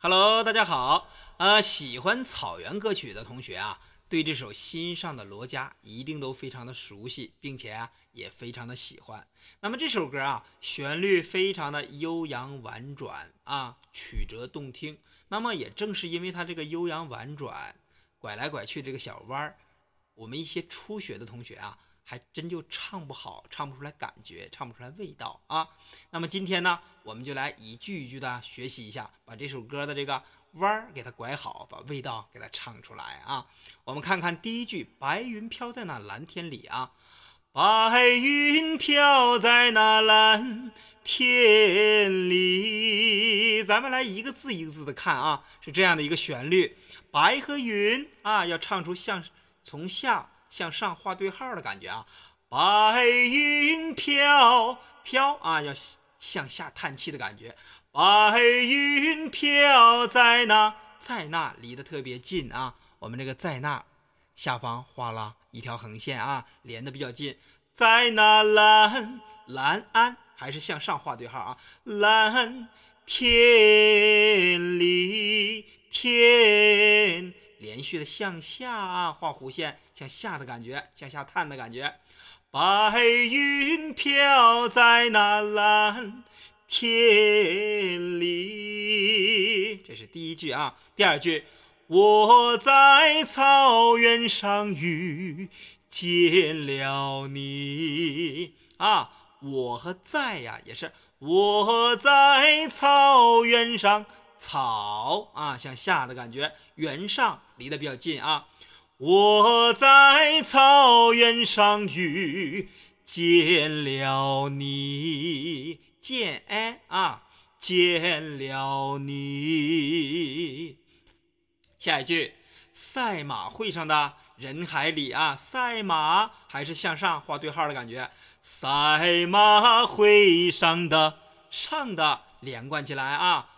Hello，大家好。呃，喜欢草原歌曲的同学啊，对这首《心上的罗家》一定都非常的熟悉，并且啊也非常的喜欢。那么这首歌啊，旋律非常的悠扬婉转啊，曲折动听。那么也正是因为它这个悠扬婉转，拐来拐去这个小弯儿，我们一些初学的同学啊。还真就唱不好，唱不出来感觉，唱不出来味道啊。那么今天呢，我们就来一句一句的学习一下，把这首歌的这个弯儿给它拐好，把味道给它唱出来啊。我们看看第一句：白云飘在那蓝天里啊，白云飘在那蓝天里。咱们来一个字一个字的看啊，是这样的一个旋律：白和云啊，要唱出像从下。向上画对号的感觉啊，白云飘飘啊，要向下叹气的感觉。白云飘在那，在那离得特别近啊。我们这个在那下方画了一条横线啊，连的比较近。在那蓝蓝安还是向上画对号啊，蓝天里天。连续的向下啊，画弧线，向下的感觉，向下探的感觉。白云飘在那蓝天里，这是第一句啊。第二句，我在草原上遇见了你啊，我和在呀，也是我在草原上。草啊，向下的感觉，原上离得比较近啊。我在草原上遇见了你，见哎啊，见了你。下一句，赛马会上的人海里啊，赛马还是向上画对号的感觉。赛马会上的上的连贯起来啊。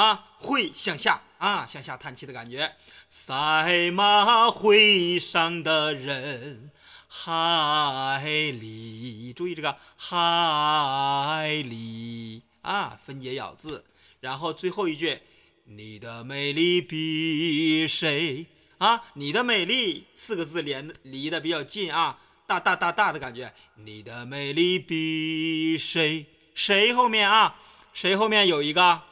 啊，会向下啊，向下叹气的感觉。赛马会上的人海里，注意这个海里啊，分解咬字。然后最后一句，你的美丽比谁啊？你的美丽四个字连离得比较近啊，大大大大的感觉。你的美丽比谁？谁后面啊？谁后面有一个？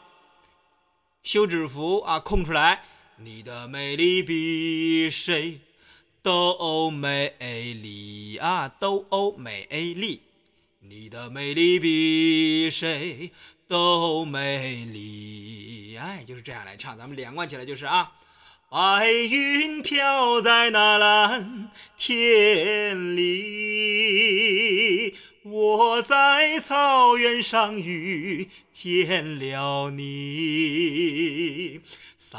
休止符啊，空出来。你的美丽比谁都美丽啊，都美丽。你的美丽比谁都美丽。哎，就是这样来唱，咱们连贯起来就是啊。白云飘在那蓝天里。我在草原上遇见了你，赛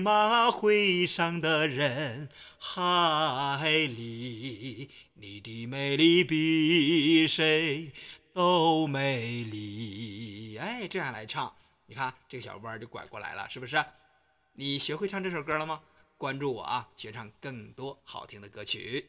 马会上的人海里，你的美丽比谁都美丽。哎，这样来唱，你看这个小弯就拐过来了，是不是？你学会唱这首歌了吗？关注我啊，学唱更多好听的歌曲。